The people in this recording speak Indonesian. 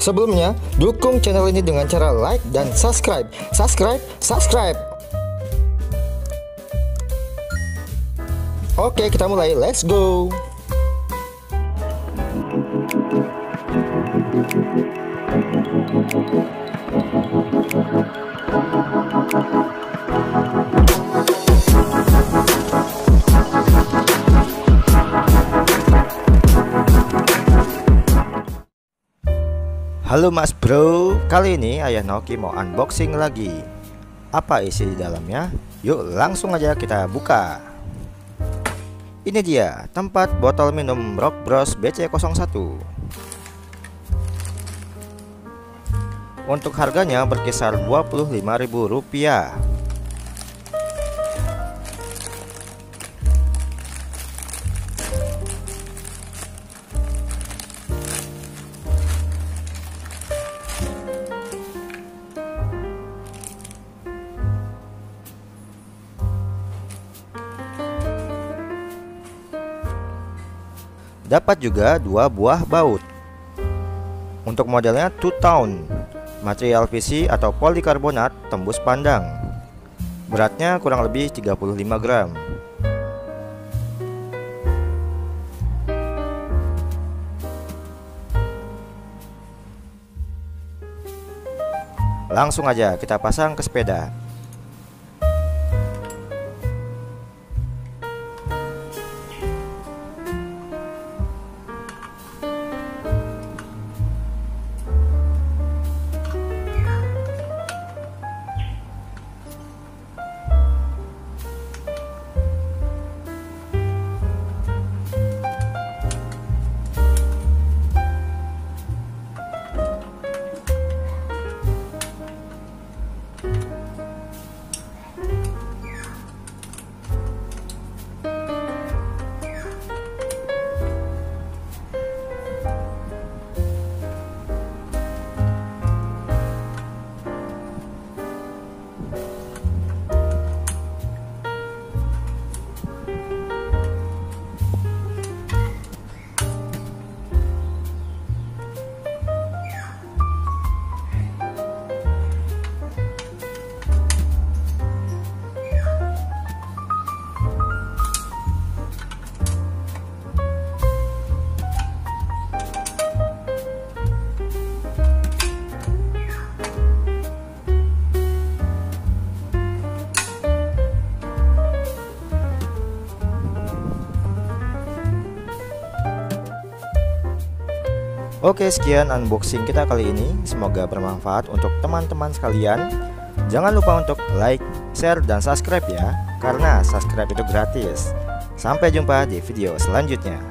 Sebelumnya, dukung channel ini dengan cara like dan subscribe. Subscribe, subscribe. Oke, kita mulai. Let's go. Halo Mas Bro, kali ini Ayah Noki mau unboxing lagi. Apa isi di dalamnya? Yuk langsung aja kita buka. Ini dia tempat botol minum Rock Bros BC01. Untuk harganya berkisar Rp25.000. Dapat juga dua buah baut. Untuk modelnya two tone, material PC atau polikarbonat tembus pandang. Beratnya kurang lebih 35 gram. Langsung aja kita pasang ke sepeda. Oke sekian unboxing kita kali ini. Semoga bermanfaat untuk teman-teman sekalian. Jangan lupa untuk like, share, dan subscribe ya Karena subscribe itu gratis. Sampai jumpa di video selanjutnya